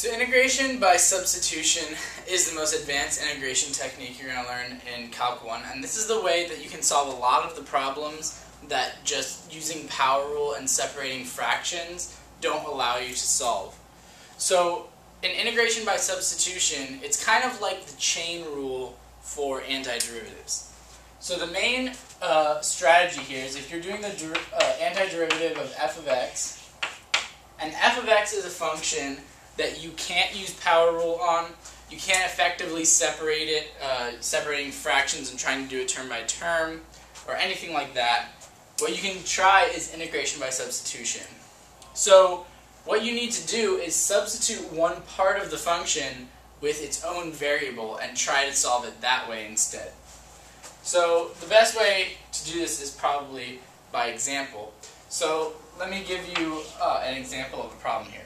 So integration by substitution is the most advanced integration technique you're going to learn in Calc 1, and this is the way that you can solve a lot of the problems that just using power rule and separating fractions don't allow you to solve. So in integration by substitution, it's kind of like the chain rule for antiderivatives. So the main uh, strategy here is if you're doing the uh, antiderivative of f of x, and f of x is a function that you can't use power rule on, you can't effectively separate it, uh, separating fractions and trying to do it term by term, or anything like that, what you can try is integration by substitution. So what you need to do is substitute one part of the function with its own variable and try to solve it that way instead. So the best way to do this is probably by example. So let me give you uh, an example of a problem here.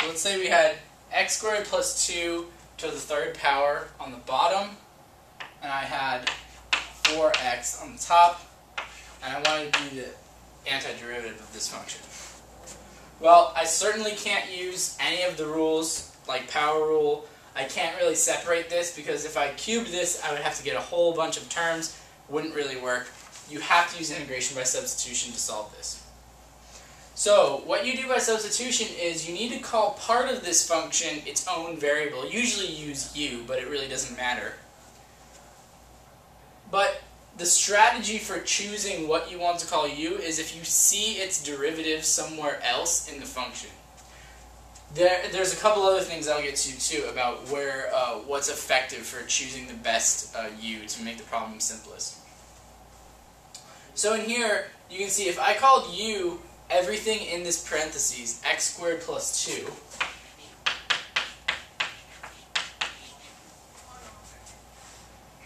So let's say we had x squared plus 2 to the third power on the bottom, and I had 4x on the top, and I wanted to do the antiderivative of this function. Well, I certainly can't use any of the rules, like power rule. I can't really separate this because if I cubed this, I would have to get a whole bunch of terms. Wouldn't really work. You have to use integration by substitution to solve this. So, what you do by substitution is you need to call part of this function its own variable. Usually use u, but it really doesn't matter. But the strategy for choosing what you want to call u is if you see its derivative somewhere else in the function. There, there's a couple other things I'll get to too about where uh, what's effective for choosing the best uh, u to make the problem simplest. So in here, you can see if I called u everything in this parentheses, x squared plus 2,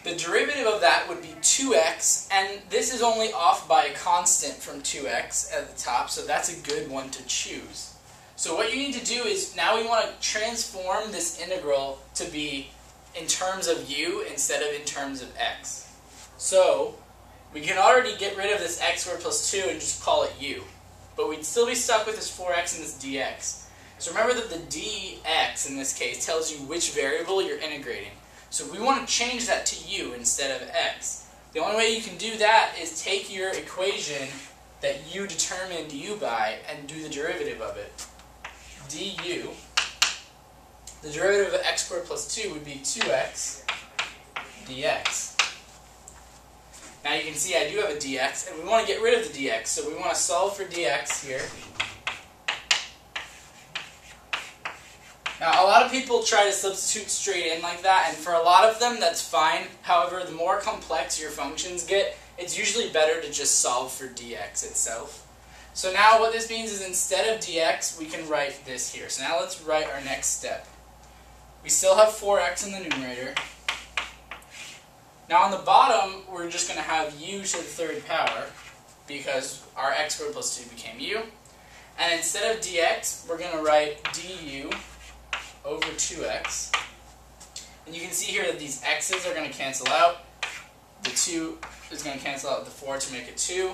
The derivative of that would be 2x, and this is only off by a constant from 2x at the top, so that's a good one to choose. So what you need to do is, now we want to transform this integral to be in terms of u instead of in terms of x. So, we can already get rid of this x squared plus 2 and just call it u. But we'd still be stuck with this 4x and this dx. So remember that the dx in this case tells you which variable you're integrating. So we want to change that to u instead of x. The only way you can do that is take your equation that you determined u by and do the derivative of it. du, the derivative of x squared plus 2 would be 2x dx. Now you can see I do have a dx, and we want to get rid of the dx, so we want to solve for dx here. Now, a lot of people try to substitute straight in like that, and for a lot of them, that's fine. However, the more complex your functions get, it's usually better to just solve for dx itself. So now what this means is instead of dx, we can write this here. So now let's write our next step. We still have 4x in the numerator. Now on the bottom, we're just going to have u to the third power, because our x squared plus 2 became u. And instead of dx, we're going to write du over 2x. And you can see here that these x's are going to cancel out. The 2 is going to cancel out the 4 to make it 2.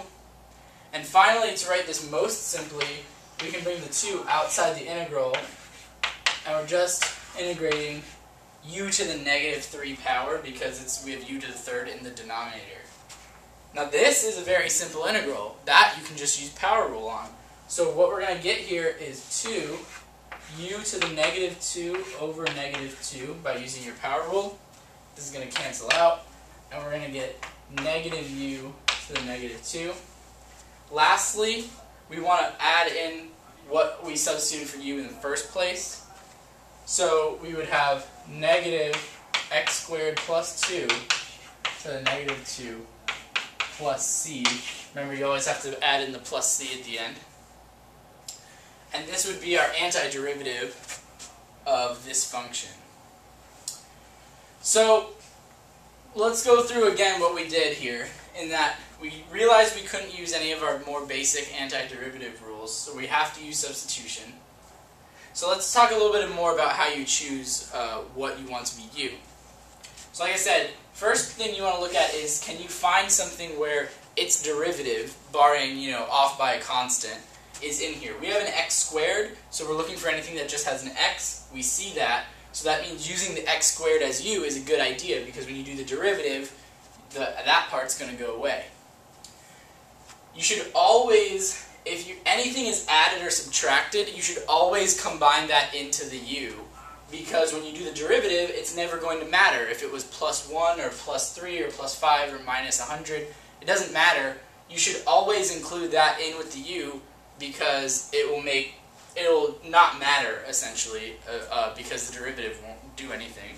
And finally, to write this most simply, we can bring the 2 outside the integral, and we're just integrating u to the negative 3 power because it's we have u to the third in the denominator. Now this is a very simple integral. That you can just use power rule on. So what we're going to get here is 2 u to the negative 2 over negative 2 by using your power rule. This is going to cancel out, and we're going to get negative u to the negative 2. Lastly, we want to add in what we substituted for u in the first place. So we would have negative x squared plus 2 to the negative 2 plus c. Remember, you always have to add in the plus c at the end and this would be our antiderivative of this function. So let's go through again what we did here in that we realized we couldn't use any of our more basic antiderivative rules, so we have to use substitution. So let's talk a little bit more about how you choose uh, what you want to be u. So like I said, first thing you want to look at is can you find something where its derivative, barring you know off by a constant, is in here. We have an x squared, so we're looking for anything that just has an x. We see that, so that means using the x squared as u is a good idea because when you do the derivative, the, that part's going to go away. You should always, if you anything is added or subtracted, you should always combine that into the u because when you do the derivative, it's never going to matter if it was plus 1 or plus 3 or plus 5 or minus 100. It doesn't matter. You should always include that in with the u because it will make it will not matter essentially uh, uh, because the derivative won't do anything.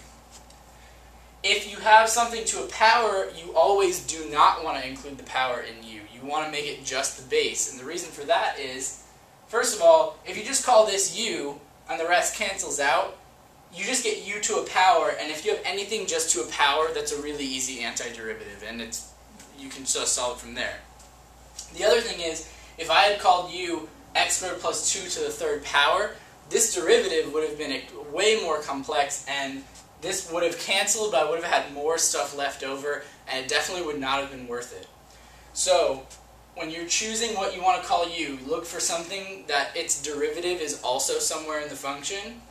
If you have something to a power, you always do not want to include the power in u. You want to make it just the base. And the reason for that is, first of all, if you just call this u and the rest cancels out, you just get u to a power, and if you have anything just to a power, that's a really easy antiderivative, and it's you can just solve from there. The other thing is, if I had called u x squared plus 2 to the third power, this derivative would have been way more complex, and this would have canceled, but I would have had more stuff left over, and it definitely would not have been worth it. So, when you're choosing what you want to call u, look for something that its derivative is also somewhere in the function,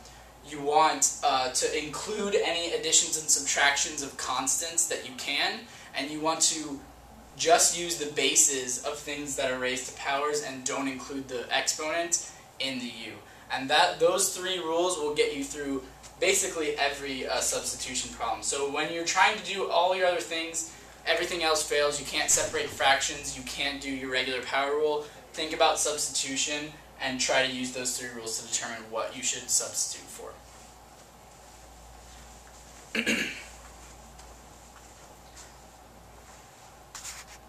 you want uh, to include any additions and subtractions of constants that you can, and you want to just use the bases of things that are raised to powers and don't include the exponent in the u. And that those three rules will get you through basically every uh, substitution problem. So when you're trying to do all your other things, everything else fails, you can't separate fractions, you can't do your regular power rule, think about substitution and try to use those three rules to determine what you should substitute for.